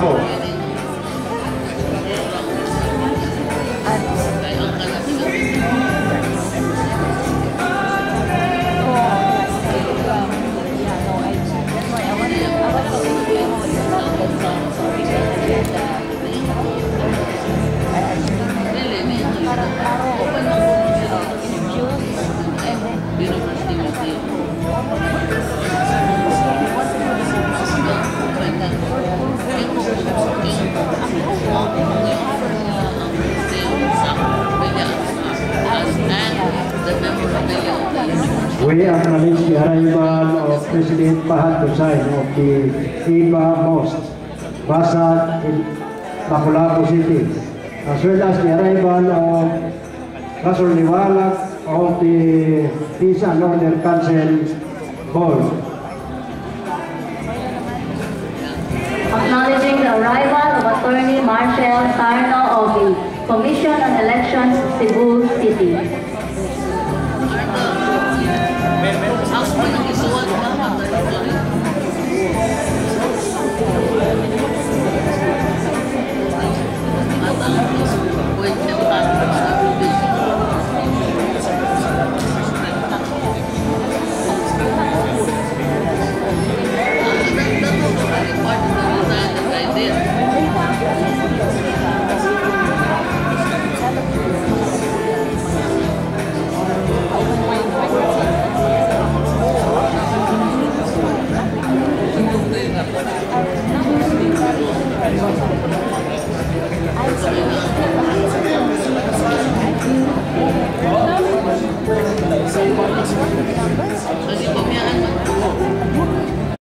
そう。We acknowledge the arrival of President Fahad Hussein of the Iba Mosque, Basad in Lapu-Lapu City, as well as the arrival of Rasul Liwalak of the Peace and Order Council Board. Sarno of the Commission on Elections, Cebu City.